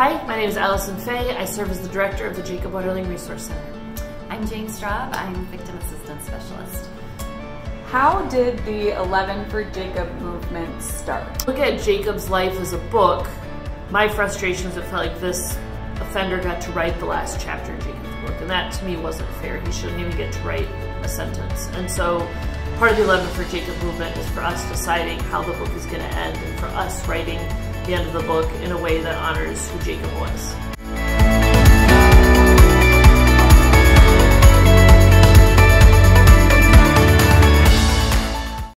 Hi, my name is Alison Feigh. I serve as the director of the Jacob Wetterling Resource Center. I'm Jane Straub. I'm Victim Assistance Specialist. How did the 11 for Jacob movement start? Look at Jacob's life as a book. My frustration is it felt like this offender got to write the last chapter in Jacob's book, and that to me wasn't fair. He shouldn't even get to write a sentence. And so part of the 11 for Jacob movement is for us deciding how the book is going to end and for us writing the end of the book in a way that honors who Jacob was.